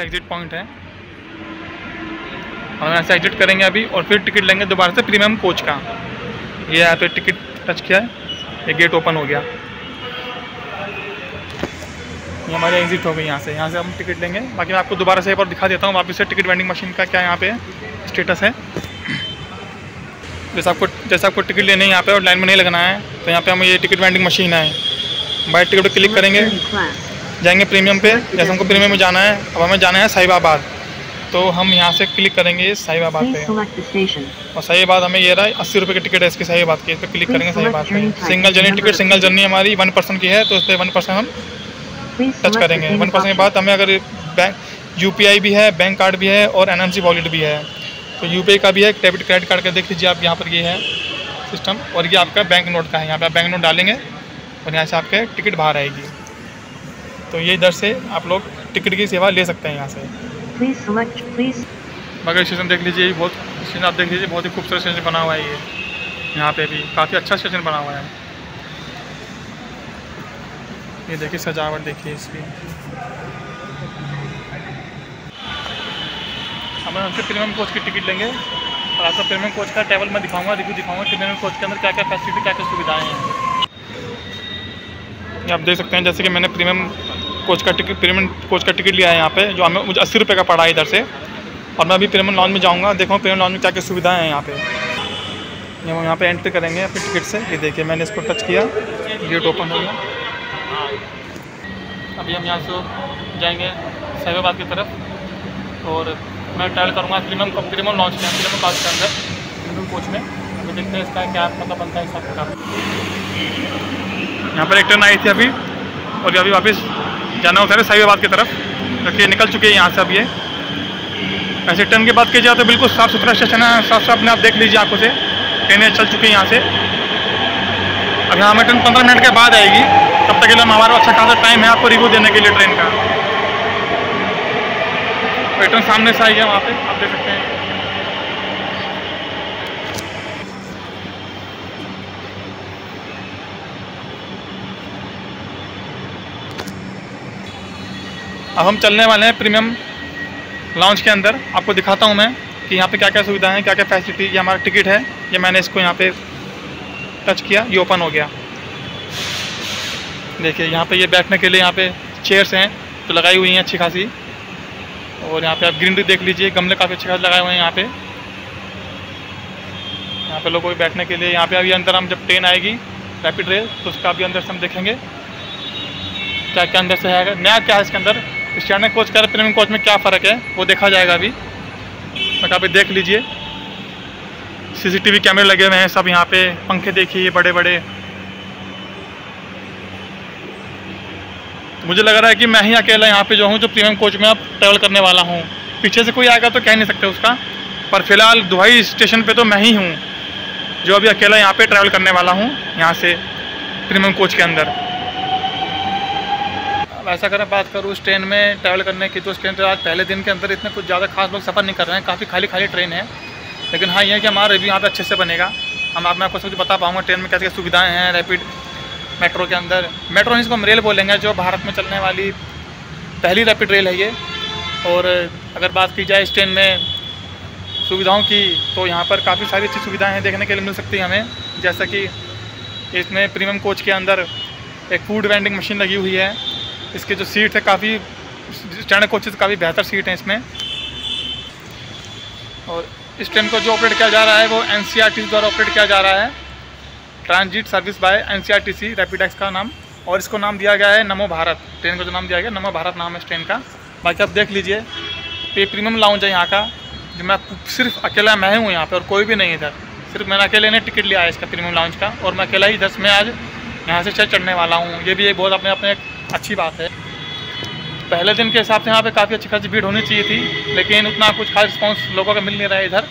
से exit point है। हम यहाँ से एग्ज़िट करेंगे अभी और फिर टिकट लेंगे दोबारा से प्रीमियम कोच का। ये यहाँ पे टिकट टच किया है। ये गेट ओपन हो गया। ये हमारी एग्ज़िट हो गई यहाँ से। यहाँ से हम टिकट लेंगे। बाकी मैं आपको दोबारा से एक बार दिखा देता हूँ। वापस से टिकट वेंडिंग मशीन का क्या यहाँ पे स्टेटस है। जैसे आपको जैसे आपको टिकट लेने यहाँ पे और लाइन में नहीं लगना है तो यहाँ पे हम ये टिकट वेंडिंग मशीन है। बाई टिकट क्लिक करेंगे। जाएँगे प्रीमियम पे। जैसे हमको प्रीमियम में जाना है अब हमें जाना है साहिबाबाद। तो हम यहाँ से क्लिक करेंगे साहिबाबाद पे। और साहिबाबाद हमें ये रहा है अस्सी रुपये की टिकट है इसकी साहिबाद की। इस पर क्लिक करेंगे साहिबाद पे। Single journey ticket single journey हमारी वन पर्सन की है तो इस पर वन पर्सन हम टच करेंगे। वन पर्सन के बाद हमें अगर बैंक यूपीआई भी है बैंक कार्ड भी है और एनएमसी वॉलेट भी है। तो यू का भी है डेबिट क्रेडिट कार्ड का देख लीजिए आप यहाँ पर ये है सिस्टम और ये आपका बैंक नोट का है यहाँ पर आप बैंक नोट डालेंगे और यहाँ से आपके टिकट बाहर आएगी। तो ये इधर से आप लोग टिकट की सेवा ले सकते हैं यहाँ से. मगर स्टेशन देख लीजिए ये बहुत स्टेशन आप देख लीजिए बहुत ही खूबसूरत स्टेशन बना हुआ है ये। यहाँ पे भी काफ़ी अच्छा स्टेशन बना हुआ है। ये देखिए सजावट देखिए इसकी। हम हमसे प्रीमियम कोच की टिकट लेंगे। और आपका प्रीमियम कोच का टेबल मैं दिखाऊँगा रिव्यू दिखाऊँगा प्रीमियम कोच के अंदर क्या क्या फैसिलिटी क्या क्या सुविधाएँ हैं। ये आप देख सकते हैं जैसे कि मैंने प्रीमियम कोच का टिकट प्रीमियम कोच का टिकट लिया है यहाँ पे, जो हमें, मुझे अस्सी रुपये का पड़ा है इधर से। और मैं अभी प्रीमियम लॉन्च में जाऊँगा, देखो प्रीमियम लॉन्च में क्या क्या सुविधाएँ हैं यहाँ पे। ये हम यहाँ पे एंट्री करेंगे अपने टिकट से। ये देखिए, मैंने इसको टच किया। गेट ओपन हो गया। अभी हम यहाँ से जाएँगे साहिबाबाद की तरफ़। और मैं ट्रायल करूँगा प्रीमियम प्रीमियम लॉन्च में प्रीमियम कोच के अंदर प्रीमियम कोच में। अभी देखते हैं इसका क्या मतलब बनता है किताब यहाँ पर एक ट्रेन आई थी अभी, और अभी वापस जाना होता है साहिबाबाद की तरफ़। क्योंकि निकल चुके हैं यहाँ से अब ये। ऐसे ट्रेन की बात की जाए तो बिल्कुल साफ़ सुथरा स्टेशन है। साफ़ साफ़ अपने आप देख लीजिए आँखों से। ट्रेनें चल चुकी हैं यहाँ से। अब यहाँ हमें ट्रेन पंद्रह मिनट के बाद आएगी। तब तक के लिए हमारा अच्छा खासा टाइम है आपको रिव्यू देने के लिए ट्रेन का। ट्रेन सामने से आई है वहाँ पर आप देख सकते हैं। अब हम चलने वाले हैं प्रीमियम लॉन्च के अंदर। आपको दिखाता हूँ मैं कि यहाँ पे क्या क्या सुविधाएँ हैं क्या क्या फैसिलिटी ये हमारा टिकट है। ये मैंने इसको यहाँ पे टच किया, ये ओपन हो गया। देखिए, यहाँ पे ये बैठने के लिए यहाँ पे चेयर्स हैं जो लगाई हुई हैं अच्छी खासी। और यहाँ पे आप ग्रीनरी देख लीजिए, गमले काफ़ी अच्छे खास लगाए हुए हैं यहाँ पे। यहाँ पे लोगों को बैठने के लिए, यहाँ पे अभी अंदर हम जब ट्रेन आएगी रैपिड रेल तो उसका भी अंदर से हम देखेंगे। क्या क्या अंदर से है नया क्या है इसके अंदर? स्टैंडर्ड कोच का प्रीमियम कोच में क्या फ़र्क है? वो देखा जाएगा अभी। बट आप देख लीजिए। सीसीटीवी कैमरे लगे हुए हैं, सब यहाँ पे पंखे देखिए बड़े बड़े तो मुझे लग रहा है कि मैं ही अकेला यहाँ पे जो हूँ, जो प्रीमियम कोच में अब ट्रैवल करने वाला हूँ। पीछे से कोई आएगा तो कह नहीं सकते उसका। पर फ़िलहाल दुहाई स्टेशन पे तो मैं ही हूँ, जो अभी अकेला यहाँ पे ट्रैवल करने वाला हूँ, यहाँ से प्रीमियम कोच के अंदर। ऐसा करें बात करूँ उस ट्रेन में ट्रैवल करने की तो उस ट्रेन तो आज पहले दिन के अंदर इतने कुछ ज़्यादा खास लोग सफ़र नहीं कर रहे हैं। काफ़ी खाली खाली ट्रेन है। लेकिन हाँ ये है कि हमारा रिव्यू यहाँ पे अच्छे से बनेगा। हम आप, मैं आपको सब कुछ बता पाऊँगा ट्रेन में क्या क्या सुविधाएँ हैं रैपिड मेट्रो के अंदर। मेट्रो इसको हम रेल बोलेंगे, जो भारत में चलने वाली पहली रैपिड रेल है ये। और अगर बात की जाए इस ट्रेन में सुविधाओं की तो यहाँ पर काफ़ी सारी अच्छी सुविधाएँ हैं देखने के लिए मिल सकती हैं हमें। जैसा कि इसमें प्रीमियम कोच के अंदर एक फ़ूड वेंडिंग मशीन लगी हुई है। इसके जो सीट है काफ़ी स्टैंडर्ड कोचेस काफ़ी बेहतर सीट हैं इसमें। और इस ट्रेन को जो ऑपरेट किया जा रहा है, वो एनसीआरटीसी द्वारा ऑपरेट किया जा रहा है। Transit service by N C rapid X का नाम। और इसको नाम दिया गया है नमो भारत। ट्रेन का जो नाम दिया गया, नमो भारत नाम है इस ट्रेन का। बाकी आप देख लीजिए, ये प्रीमियम लाउंज है यहाँ का, जो मैं सिर्फ़ अकेला मैं हूँ यहाँ पर और कोई भी नहीं इधर। सिर्फ़ मैंने अकेले ने टिकट लिया है इसका प्रीमियम लाउंज का। और मैं अकेला ही इधर मैं आज यहाँ से चल चढ़ने वाला हूँ। ये भी एक बहुत अपने अपने अच्छी बात है। पहले दिन के हिसाब से यहाँ पे काफ़ी अच्छी खासी भीड़ होनी चाहिए थी, लेकिन उतना कुछ खास रिस्पॉन्स लोगों का मिल नहीं रहा है इधर।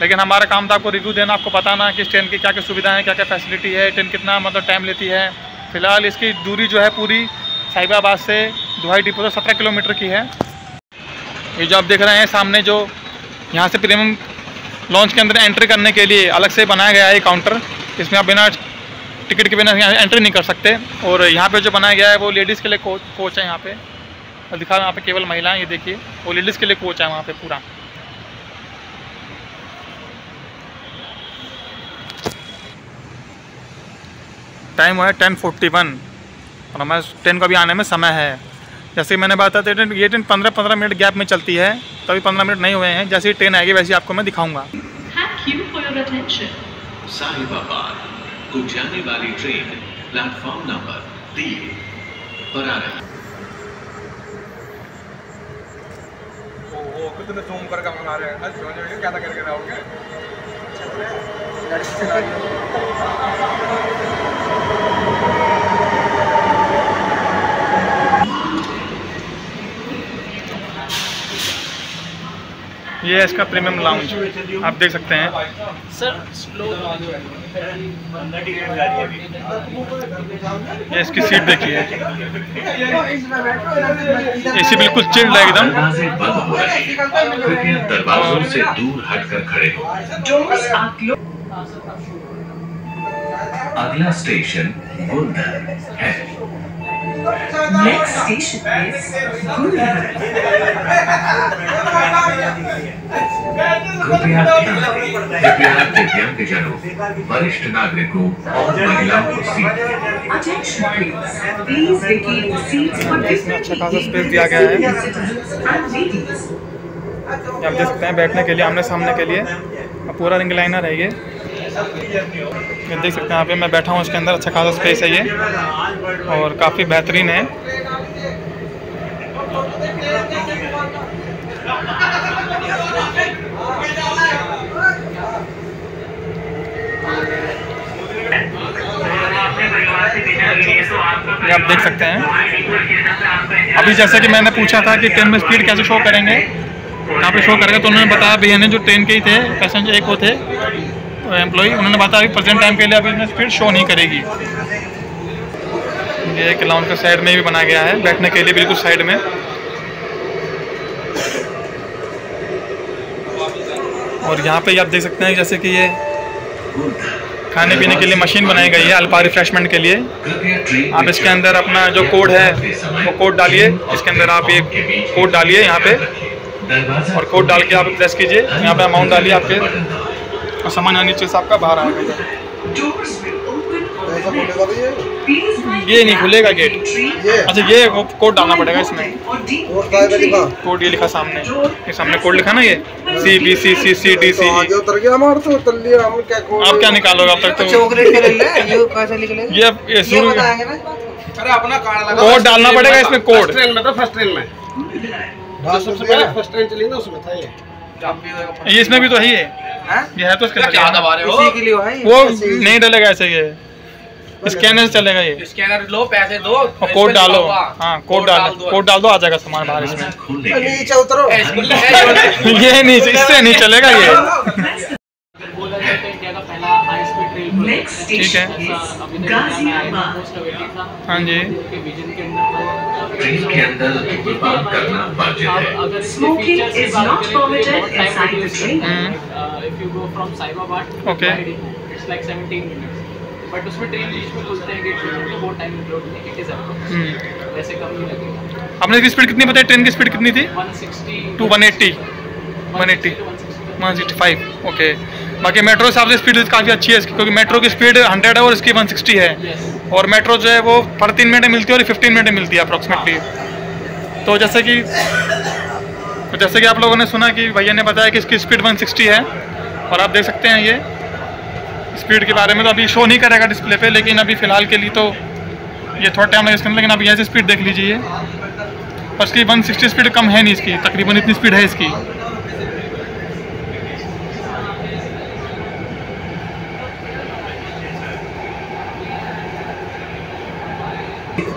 लेकिन हमारा काम था आपको रिव्यू देना, आपको बताना कि इस ट्रेन की क्या क्या सुविधाएँ हैं क्या क्या फैसिलिटी है ट्रेन कितना मतलब टाइम लेती है। फ़िलहाल इसकी दूरी जो है पूरी साहिबाबाद से दुहाई डिपो से सत्रह किलोमीटर की है। ये जो आप देख रहे हैं सामने जो यहाँ से प्रीमियम लॉन्च के अंदर एंट्री करने के लिए अलग से बनाया गया है काउंटर इसमें आप बिना टिकट के बिना यहाँ एंट्री नहीं कर सकते। और यहाँ पे जो बनाया गया है वो लेडीज़ के लिए को, कोच है यहाँ पे। और दिखा यहाँ पे केवल महिलाएँ ये देखिए। वो लेडीज़ के लिए कोच है वहाँ पे पूरा। टाइम हुआ है टेन फोर्टी वन। और हमारे ट्रेन को अभी आने में समय है। जैसे मैंने बताया था ट्रेन ये ट्रेन पंद्रह पंद्रह मिनट गैप में चलती है। तो अभी पंद्रह मिनट नहीं हुए हैं। जैसे ही ट्रेन आएगी वैसे आपको मैं दिखाऊँगा। को जाने वाली ट्रेन प्लेटफॉर्म नंबर तीन पर आ रही कितने जूम करके मंगा रहे हैं। समझ में क्या करके रहोगे? ये है इसका प्रीमियम लाउंज आप देख सकते हैं। सर स्लो ये इसकी सीट देखिए। एसी बिल्कुल चिल्ड है एकदम। दरवाजे से दूर हटकर खड़े हो. अगला स्टेशन है। कृपया कृपया दिव्यांगजनों वरिष्ठ नागरिकों और महिलाओं को सीट अच्छा खासा स्पेस दिया गया है। आप देख सकते हैं बैठने के लिए आमने सामने के लिए। पूरा रिंग लाइनर है ये। ये देख सकते हैं यहाँ पे मैं बैठा हूँ, इसके अंदर अच्छा खासा स्पेस है ये। और काफ़ी बेहतरीन है। ये आप देख सकते हैं। अभी जैसे कि मैंने पूछा था कि ट्रेन में स्पीड कैसे शो करेंगे कहाँ पे शो करेंगे तो उन्होंने बताया, भैया ने जो ट्रेन के ही थे पैसेंजर एक वो थे। एम्प्लॉय उन्होंने बताया कि प्रेजेंट टाइम के लिए अभी स्पीड शो नहीं करेगी। ये एक लाउंज का साइड में भी बना गया है, बैठने के लिए बिल्कुल साइड में। और यहाँ पे आप देख सकते हैं, जैसे कि ये खाने पीने के लिए मशीन बनाई गई है अल्पा रिफ्रेशमेंट के लिए। आप इसके अंदर अपना जो कोड है, वो कोड डालिए, इसके अंदर आप ये कोड डालिए यहाँ पे। और कोड डाल के आप प्रेस कीजिए, यहाँ पे अमाउंट डालिए आपके। और सामान यहाँ नीचे से आपका बाहर left. भी ये ये नहीं खुलेगा गेट अच्छा ये वो कोड डालना पड़ेगा इसमें। कोड ये लिखा सामने। ये सामने कोड लिखा ना ये? सी बी सी सी सी डी सी तो गया तो आप क्या निकालोगे अब तक तो? ये कोड डालना पड़ेगा इसमें कोड फ़र्स्ट ट्रेन में था फ़र्स्ट ट्रेन में। ढाल सबसे पहले फ़र्स्ट ट्रेन चली ना उसमें था ये। ये इसमें भी तो है ये ये है तो इसके क्या दबा रहे हो? इसी के लिए है वो नहीं डलेगा ऐसे ये स्कैनर से चलेगा ये। स्कैनर लो पैसे दो और कोड डालो। हाँ कोड डाल कोड डाल दो आ जाएगा सामान बाहर इसमें। लिए नीचे उतरो। ये नहीं इससे नहीं चलेगा ये। ठीक है। हाँ जी। ट्रेन के अंदर धूम्रपान करना वाजिब है। is not permitted inside the train. Hmm, if you go from Saibabad to Okay. Friday, 17 minutes. But उसमें ट्रेन बीच में खुलते हैं गेट हैं वो टाइम इंक्लूड नहीं इट इज़ हम्म। वैसे कम नहीं लगेगा। आपने इसकी स्पीड कितनी बताई? ट्रेन की स्पीड कितनी थी? 160 two one eighty 180 one sixty five okay बाकी मेट्रो के हिसाब से स्पीड काफ़ी अच्छी है इसकी क्योंकि मेट्रो की स्पीड हंड्रेड है और इसकी वन सिक्सटी है। और मेट्रो जो है वो हर तीन मिनट मिलती है और फिफ्टीन मिनट मिलती है अप्रॉक्सीमेटली तो जैसे कि तो जैसे कि आप लोगों ने सुना कि भैया ने बताया कि इसकी स्पीड 160 है, और आप देख सकते हैं ये स्पीड के बारे में तो अभी शो नहीं करेगा डिस्प्ले पे, लेकिन अभी फ़िलहाल के लिए तो ये थोड़ा टाइम लगेगा इसके लेकिन अभी ऐसी स्पीड देख लीजिए। और इसकी 160 स्पीड कम है नहीं इसकी, तकरीबन इतनी स्पीड है इसकी।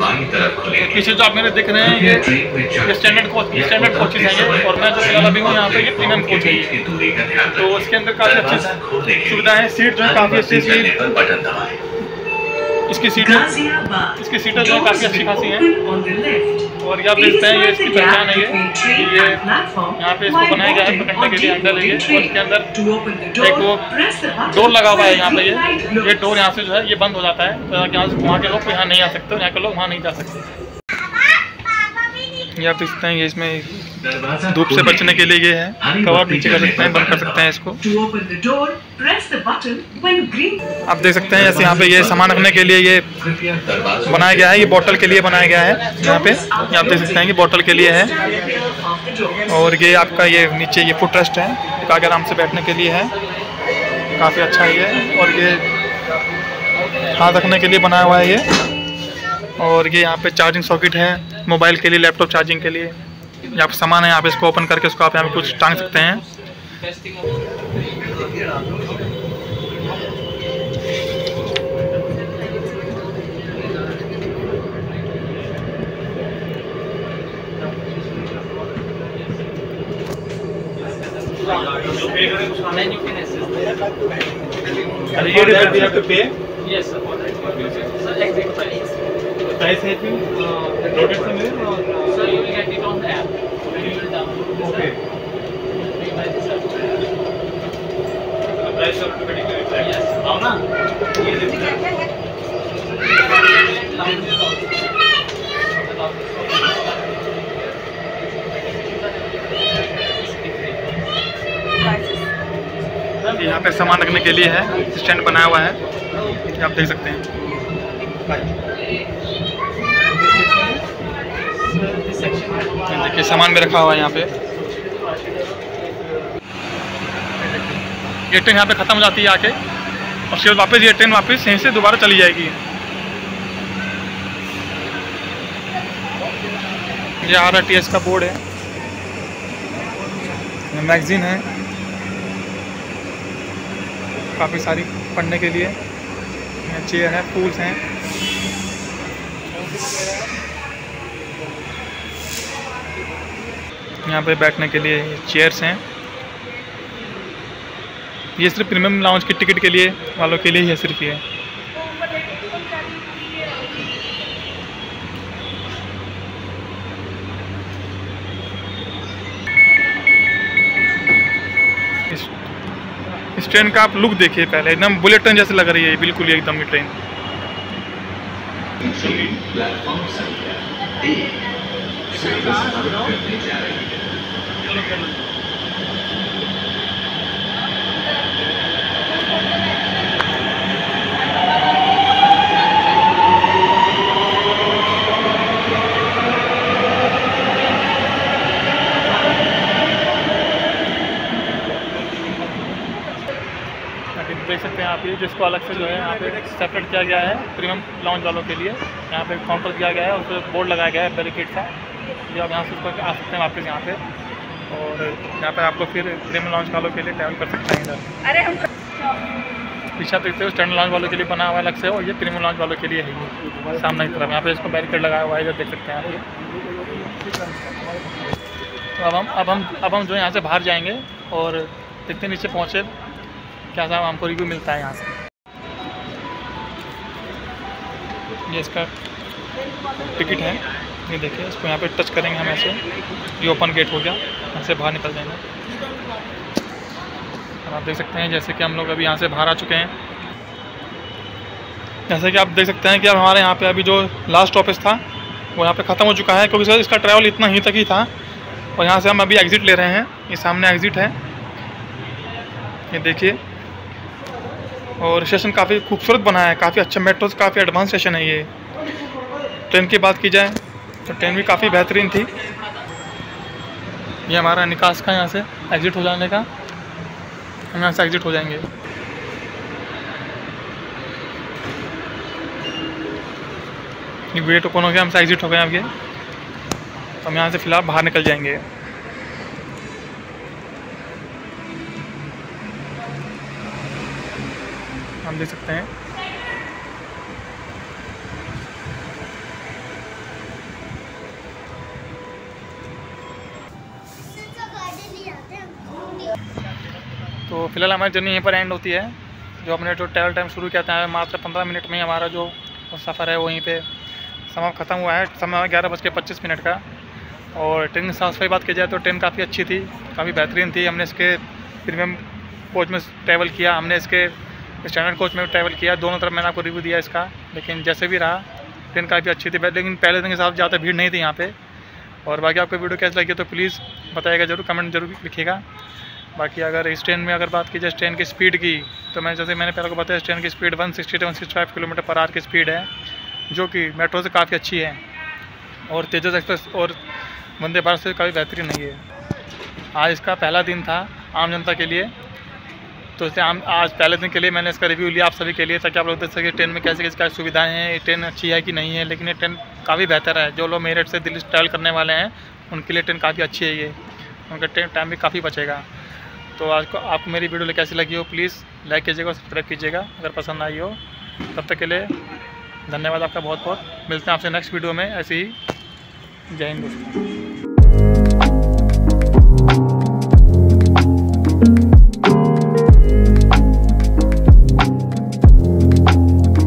बाई तरफ़ खुलेंगे पीछे जो आप मेरे देख रहे हैं ये स्टैंडर्ड कोच स्टैंडर्ड कोचेज हैं ये और मैं जो फ़िलहाल अभी हूँ यहाँ पे ये प्रीमियम कोच है तो उसके इसके अंदर काफ़ी अच्छी सुविधाएँ सुविधा है सीट जो है काफ़ी अच्छी बटन दबाएँ। इसकी सीटें इसकी सीटें जो है काफ़ी अच्छी खासी हैं. और ये आप देखते हैं ये इसकी पहचान है ये। ये यहाँ पे इसको बनाया गया है पकड़ने के लिए अंदर है ये और इसके अंदर एक वो डोर लगा हुआ है यहाँ पे ये। ये डोर यहाँ से जो है ये बंद हो जाता है। तो यहाँ से वहाँ के लोग यहाँ नहीं आ सकते यहाँ के लोग वहाँ नहीं जा सकते। ये आप देख सकते हैं ये इसमें धूप से बचने के लिए ये है। बत्ती नीचे कर सकते हैं बंद कर सकते हैं इसको. आप देख सकते हैं जैसे यहाँ पे ये सामान रखने के लिए ये बनाया गया है ये बोतल के लिए बनाया गया है। यहाँ पे आप देख सकते हैं कि बोतल के लिए है. और ये आपका ये नीचे ये फुट रेस्ट है आगे आराम से बैठने के लिए है। काफ़ी अच्छा है ये। और ये हाथ रखने के लिए बनाया हुआ है ये। और ये यहाँ पे चार्जिंग सॉकेट है मोबाइल के लिए लैपटॉप चार्जिंग के लिए। यहाँ पे सामान है यहाँ पे इसको ओपन करके उसको आप यहाँ पे कुछ टांग सकते हैं testing of then you can assist. Yes, sir. Sir, exit price. Uh, so you will get it on the ये यहाँ पे सामान रखने के लिए है। स्टैंड बनाया हुआ है। आप देख सकते हैं। देखिए सामान भी रखा हुआ है यहाँ पे। ये ट्रेन यहाँ पे ख़त्म हो जाती है आके। और बाद वापस ये ट्रेन वापस यहीं से दोबारा चली जाएगी। ये आर आर टी एस का बोर्ड है। मैगजीन है। काफ़ी सारी पढ़ने के लिए। चेयर है फूल्स हैं। यहाँ पे बैठने के लिए चेयर्स हैं। ये सिर्फ़ प्रीमियम लाउंज की टिकट के लिए वालों के लिए ही है, सिर्फ़ ये। इस ट्रेन का आप लुक देखिए पहले, एकदम बुलेट ट्रेन जैसे लग रही है बिल्कुल ही एकदम ये ट्रेन प्लेटफॉर्म संख्या एक सर्विस बंद करने जा रही है अभी देख सकते हैं आप ये जिसको अलग से जो है यहाँ पे सेपरेट किया गया है प्रीमियम लॉन्च वालों के लिए। यहाँ पे काउंटर दिया गया है उस पर बोर्ड लगाया गया है बैरिकेड का जो आप यहाँ से ऊपर आ सकते हैं वापस यहाँ पे। और यहाँ पे आपको फिर प्रीमियम लॉन्च वालों के लिए ट्रैवल कर सकते हैं इधर। अरे हम पीछे देखते हो स्टैंड लॉन्च वालों के लिए बना हुआ अलग से और ये प्रीमियम लॉन्च वालों के लिए है सामने की तरफ़। यहाँ पे इसको बैरिकेड लगाया हुआ है इधर देख सकते हैं आप तो अब हम अब हम अब हम जो यहाँ से बाहर जाएँगे और देखते नीचे पहुँचे क्या साहब हमको रिव्यू मिलता है यहाँ से। ये इसका टिकट है। ये देखिए, इसको यहाँ पे टच करेंगे हम ऐसे। ये ओपन गेट हो गया। यहाँ से बाहर निकल जाएँगे। और आप देख सकते हैं, जैसे कि हम लोग अभी यहाँ से बाहर आ चुके हैं। जैसे कि आप देख सकते हैं कि अब हमारे यहाँ पे अभी जो लास्ट ऑफ़िस था, वो यहाँ पे ख़त्म हो चुका है। क्योंकि सर, इसका ट्रैवल इतना ही तक ही था। और यहाँ से हम अभी एग्ज़िट ले रहे हैं। ये सामने एग्ज़िट है। ये देखिए और स्टेशन काफ़ी खूबसूरत बना है, काफ़ी अच्छा मेट्रो काफ़ी एडवांस स्टेशन है ये। ट्रेन की बात की जाए तो ट्रेन भी काफ़ी बेहतरीन थी। ये हमारा निकास का यहाँ से एग्ज़िट हो जाने का। हम यहाँ से एग्ज़िट हो जाएँगे। गेट ओपन हो गया हमसे एग्ज़िट हो गए ये तो हम यहाँ से फ़िलहाल बाहर निकल जाएँगे। हम देख सकते हैं। तो फ़िलहाल हमारी जर्नी यहीं पर एंड होती है, जो हमने जो ट्रैवल टाइम शुरू किया था, मात्र पंद्रह मिनट में हमारा जो सफ़र है वहीं पे समय ख़त्म हुआ है। समय ग्यारह बज के पच्चीस मिनट का। और ट्रेन की साफ़ सफ़ाई बात की जाए तो ट्रेन काफ़ी अच्छी थी, काफ़ी बेहतरीन थी। हमने इसके प्रीमियम कोच में ट्रैवल किया, हमने इसके स्टैंडर्ड कोच में ट्रैवल किया, दोनों तरफ़ मैंने आपको रिव्यू दिया इसका। लेकिन जैसे भी रहा ट्रेन काफ़ी अच्छी थी। लेकिन पहले दिन के साथ ज़्यादा भीड़ नहीं थी यहाँ पर और बाकी आपको वीडियो कैसी लगी तो प्लीज़ बताइएगा ज़रूर कमेंट ज़रूर लिखिएगा। बाकी अगर इस ट्रेन में अगर बात की जाए ट्रेन की स्पीड की तो मैं जैसे मैंने पहले को बताया, इस ट्रेन की स्पीड 160 से 165 किलोमीटर पर आवर की स्पीड है, जो कि मेट्रो से काफ़ी अच्छी है। और तेजस एक्सप्रेस और वंदे भारत से काफ़ी बेहतरीन नहीं है। आज इसका पहला दिन था आम जनता के लिए। तो इसलिए हम आज पहले दिन के लिए मैंने इसका रिव्यू लिया आप सभी के लिए, ताकि आप लोग देख सकें ट्रेन में कैसे कैसे सुविधाएँ हैं, ये ट्रेन अच्छी है कि नहीं है, लेकिन ये ट्रेन काफ़ी बेहतर है। जो लोग मेरठ से दिल्ली ट्रैवल करने वाले हैं, उनके लिए ट्रेन काफ़ी अच्छी है ये। उनका ट्रेन टाइम भी काफ़ी बचेगा। तो आज को आपको मेरी वीडियो कैसी लगी हो प्लीज़ लाइक कीजिएगा सब्सक्राइब कीजिएगा, अगर पसंद आई हो। तब तक के लिए धन्यवाद आपका बहुत बहुत मिलते हैं आपसे नेक्स्ट वीडियो में, ऐसे ही। जय हिंद दोस्तों।